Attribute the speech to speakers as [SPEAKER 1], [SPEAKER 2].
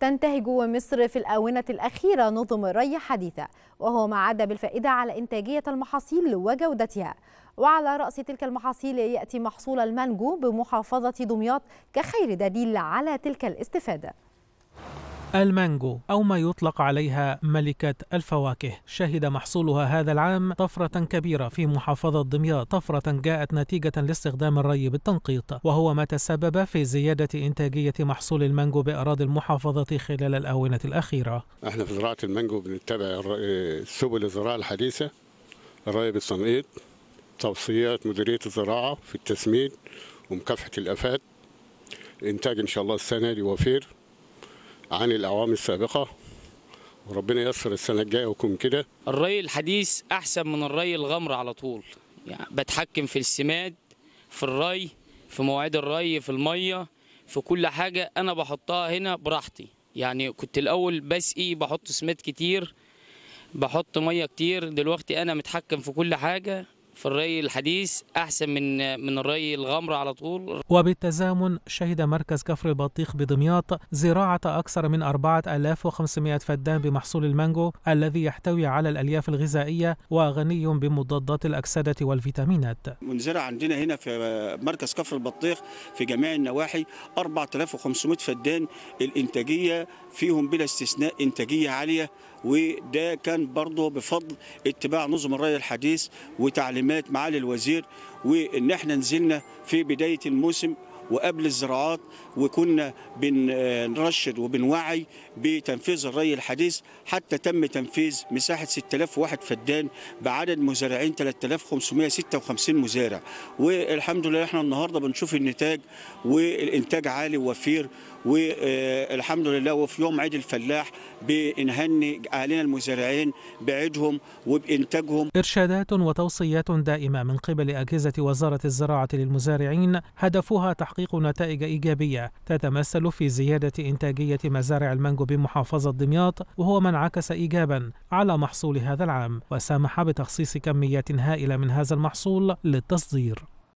[SPEAKER 1] تنتهج مصر في الآونة الأخيرة نظم ري حديثة وهو ما عاد بالفائدة على إنتاجية المحاصيل وجودتها. وعلى رأس تلك المحاصيل يأتي محصول المانجو بمحافظة دمياط كخير دليل على تلك الاستفادة.
[SPEAKER 2] المانجو أو ما يطلق عليها ملكة الفواكه. شهد محصولها هذا العام طفرة كبيرة في محافظة دمياط. طفرة جاءت نتيجة لاستخدام الري بالتنقيط وهو ما تسبب في زيادة إنتاجية محصول المانجو بأراضي المحافظة خلال الآونة الأخيرة.
[SPEAKER 3] إحنا في زراعة المانجو بنتبع سبل الزراعة الحديثة الري بالتنقيط توصيات مديرية الزراعة في التسميد ومكافحة الآفات. إنتاج إن شاء الله السنة دي وفير. عن الأعوام السابقة. وربنا ييسر السنة الجاية ويكون كده.
[SPEAKER 4] الري الحديث أحسن من الري الغمر على طول. يعني بتحكم في السماد في الري في مواعيد الري في المية في كل حاجة أنا بحطها هنا براحتي. يعني كنت الأول بسقي بحط سماد كتير بحط مية كتير. دلوقتي أنا متحكم في كل حاجة. في الري الحديث أحسن من من الري الغمر على طول.
[SPEAKER 2] وبالتزامن شهد مركز كفر البطيخ بدمياط زراعة أكثر من 4500 فدان بمحصول المانجو الذي يحتوي على الألياف الغذائية وغني بمضادات الأكسدة والفيتامينات.
[SPEAKER 5] منزرع عندنا هنا في مركز كفر البطيخ في جميع النواحي 4500 فدان الإنتاجية فيهم بلا استثناء إنتاجية عالية وده كان برضه بفضل اتباع نظم الري الحديث وتعليمات معالي الوزير وان إحنا نزلنا في بداية الموسم وقبل الزراعات وكنا بنرشد وبنوعي بتنفيذ الري الحديث. حتى تم تنفيذ مساحة 6001 فدان بعدد مزارعين 3556 مزارع. والحمد لله إحنا النهارده بنشوف النتاج والإنتاج عالي ووفير. والحمد لله وفي يوم عيد الفلاح بنهني اهالينا المزارعين بعيدهم وبإنتاجهم.
[SPEAKER 2] إرشادات وتوصيات دائمة من قبل أجهزة وزارة الزراعة للمزارعين هدفها تحقيق نتائج إيجابية تتمثل في زيادة إنتاجية مزارع المانجو بمحافظة دمياط وهو ما انعكس إيجابا على محصول هذا العام وسمح بتخصيص كميات هائلة من هذا المحصول للتصدير.